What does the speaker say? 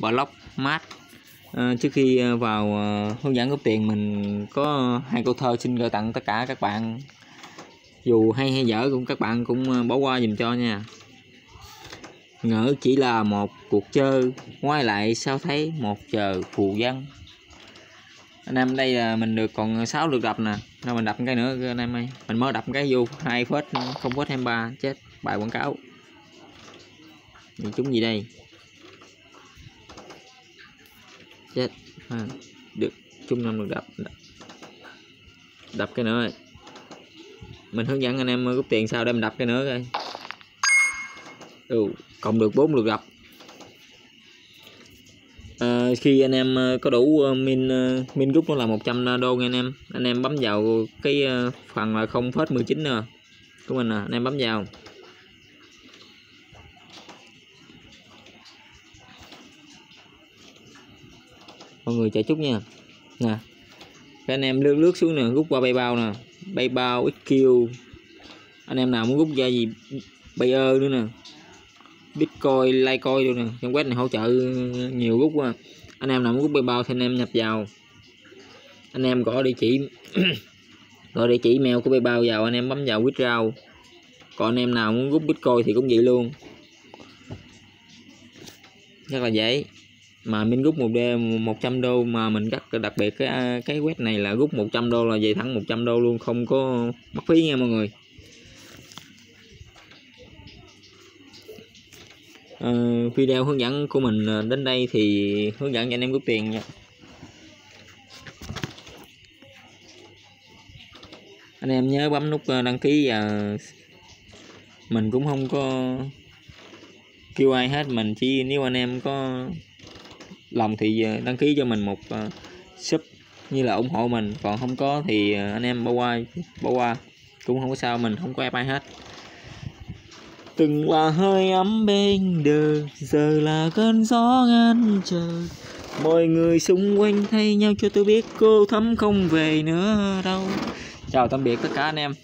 block mát à, ờ, trước khi ờ, vào uh, hướng dẫn góp tiền mình có hai câu thơ xin gửi tặng tất cả các bạn. Dù hay hay dở cũng các bạn cũng bỏ qua dùm cho nha. Ngỡ chỉ là một cuộc chơi quay lại sao thấy một chờ phù dân anh em đây là mình được còn 6 lượt đập nè. Rồi mình đập cái nữa anh em ơi. Mình mới đập cái vô hai phết không phết hai ba chết bài quảng cáo. Thì chúng gì đây? Chết. À, được chung năm được đập. Đập cái nữa. Mình hướng dẫn anh em rút tiền sao để mình đập cái nữa coi. Ừ, cộng được bốn lượt đập. À, khi anh em có đủ min min rút nó là 100 đô nha anh em. Anh em bấm vào cái phần là 0,19 nè của mình nè anh em bấm vào mọi người chạy chút nha. Nè. Các anh em lướt lướt xuống nè rút qua bay bao nè. Bay bao xq anh em nào muốn rút ra gì Bayer nữa nè. Bitcoin, Litecoin luôn nè. Trong web này hỗ trợ nhiều rút quá. Anh em nào muốn rút bay bao thì anh em nhập vào. Anh em gõ địa chỉ. Gọi địa chỉ mail của bay bao vào anh em bấm vào withdraw. Còn anh em nào muốn rút Bitcoin thì cũng vậy luôn. Rất là dễ mà mình rút một đêm 100 đô mà mình cắt đặc biệt cái à, cái web này là rút 100 đô là về thẳng 100 đô luôn không có mất phí nha mọi người. À, video hướng dẫn của mình à, đến đây thì hướng dẫn cho anh em rút tiền nha. Anh em nhớ bấm nút à, đăng ký và mình cũng không có kêu ai hết mình chỉ nếu anh em có lòng thì ờ, đăng ký cho mình một uh, sub như là ủng hộ mình. Còn không có thì ờ, anh em bỏ qua bỏ qua cũng không có sao mình không có ép ai hết. Từng là hơi ấm bên đường giờ là cơn gió ngăn trời. Mọi người xung quanh thay nhau cho tôi biết cô thấm không về nữa đâu. Chào tạm biệt tất cả anh em.